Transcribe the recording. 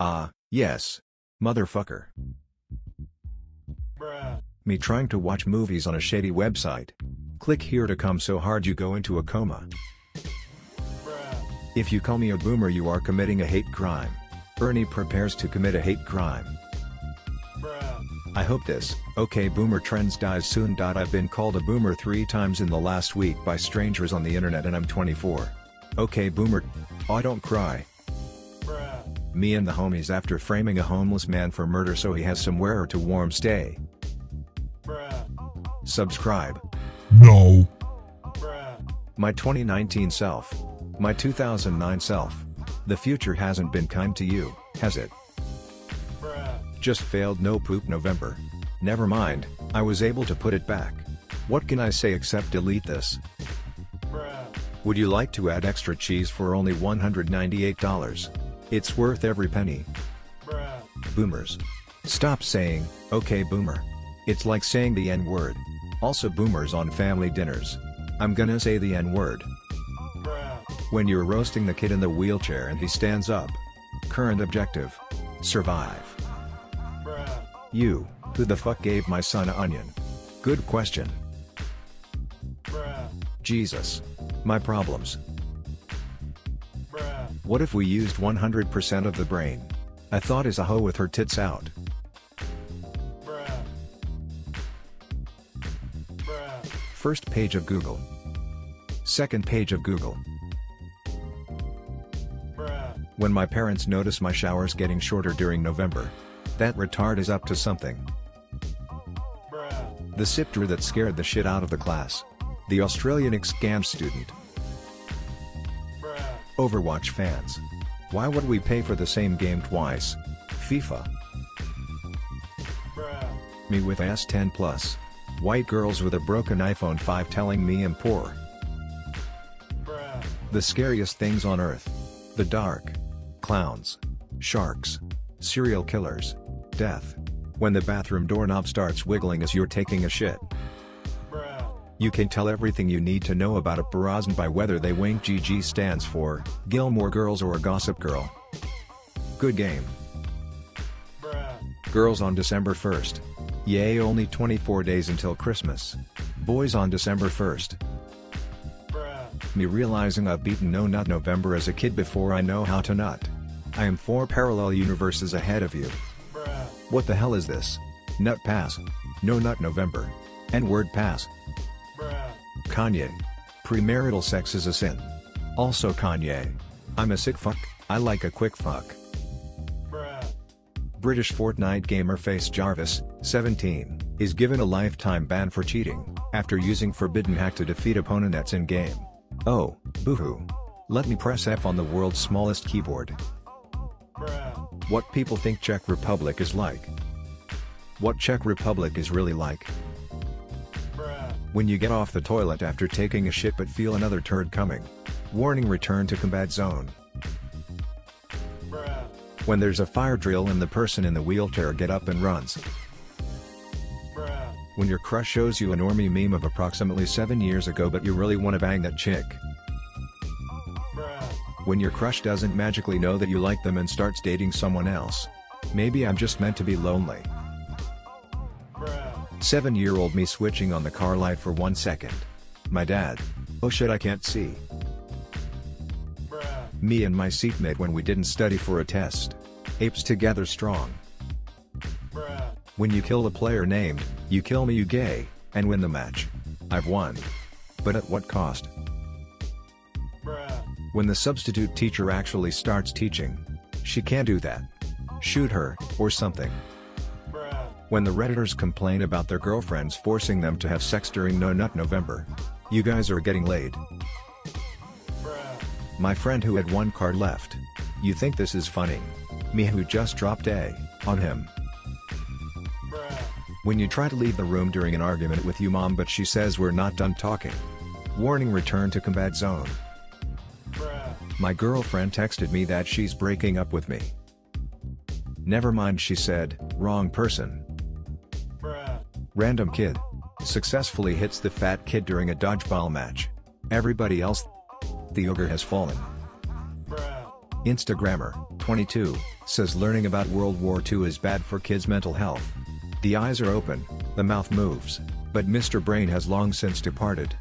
Ah, yes. Motherfucker. Me trying to watch movies on a shady website. Click here to come so hard you go into a coma. If you call me a boomer you are committing a hate crime. Ernie prepares to commit a hate crime. I hope this, okay boomer trends dies soon. I've been called a boomer three times in the last week by strangers on the internet and I'm 24. Okay boomer. Oh don't cry. Me and the homies after framing a homeless man for murder so he has somewhere to warm stay. Subscribe. No. My 2019 self. My 2009 self. The future hasn't been kind to you, has it? Just failed no poop November. Never mind, I was able to put it back. What can I say except delete this? Would you like to add extra cheese for only $198? It's worth every penny. Boomers. Stop saying, okay boomer. It's like saying the N-word. Also boomers on family dinners. I'm gonna say the N-word. When you're roasting the kid in the wheelchair and he stands up. Current objective. Survive. You, who the fuck gave my son an onion? Good question. Jesus. My problems. What if we used 100% of the brain? I thought is a hoe with her tits out. First page of Google. Second page of Google. When my parents notice my showers getting shorter during November. That retard is up to something. The sifter that scared the shit out of the class. The Australian ex-scam student. Overwatch fans. Why would we pay for the same game twice? FIFA. Me with S10 Plus. White girls with a broken iPhone 5 telling me I'm poor. The scariest things on earth. The dark. Clowns. Sharks. Serial killers. Death. When the bathroom doorknob starts wiggling as you're taking a shit. You can tell everything you need to know about a Parazan by whether they wink GG stands for, Gilmore Girls or a Gossip Girl. Good game. Girls on December 1st. Yay only 24 days until Christmas. Boys on December 1st. Me realizing I've beaten No Nut November as a kid before I know how to nut. I am four parallel universes ahead of you. What the hell is this? Nut pass. No nut November. N-word pass. Kanye. Premarital sex is a sin. Also Kanye. I'm a sick fuck, I like a quick fuck. British Fortnite gamer FaZe Jarvis, 17, is given a lifetime ban for cheating, after using forbidden hack to defeat opponents in-game. Oh, boohoo. Let me press F on the world's smallest keyboard. What people think Czech Republic is like. What Czech Republic is really like. When you get off the toilet after taking a shit but feel another turd coming. Warning return to combat zone. When there's a fire drill and the person in the wheelchair get up and runs. When your crush shows you a normie meme of approximately 7 years ago but you really wanna bang that chick. When your crush doesn't magically know that you like them and starts dating someone else. Maybe I'm just meant to be lonely. 7 year old me switching on the car light for 1 second. My dad. Oh shit I can't see. Me and my seatmate when we didn't study for a test. Apes together strong. When you kill the player named, you kill me you gay, and win the match. I've won. But at what cost? When the substitute teacher actually starts teaching. She can't do that. Shoot her, or something. When the redditors complain about their girlfriends forcing them to have sex during No Nut November. You guys are getting laid. My friend who had one card left. You think this is funny? Me who just dropped A on him. When you try to leave the room during an argument with you mom but she says we're not done talking. Warning return to combat zone. My girlfriend texted me that she's breaking up with me. Never mind she said, wrong person. Random kid. Successfully hits the fat kid during a dodgeball match. Everybody else. The ogre has fallen. Instagrammer, 22, says learning about World War II is bad for kids' mental health. The eyes are open, the mouth moves, but Mr. Brain has long since departed.